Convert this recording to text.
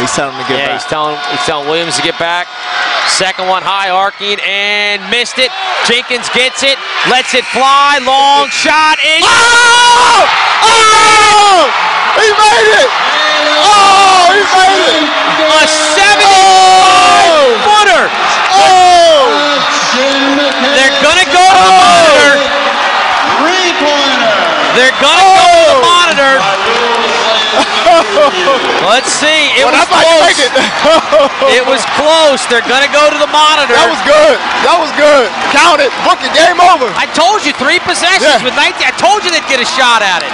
He's telling him to get yeah, back. he's telling he's telling Williams to get back. Second one high arcing and missed it. Jenkins gets it, lets it fly, long shot is Oh! Oh! He made it! Oh! He made it! a 75 Oh! footer. Oh! They're gonna go to the monitor. They're gonna go to the Oh! monitor. Let's see. It was that's how you make close. it. It was close. They're gonna go to the monitor. That was good. That was good. Count it. Book it. Game over. I told you three possessions Yeah. with 19. I told you they'd get a shot at it.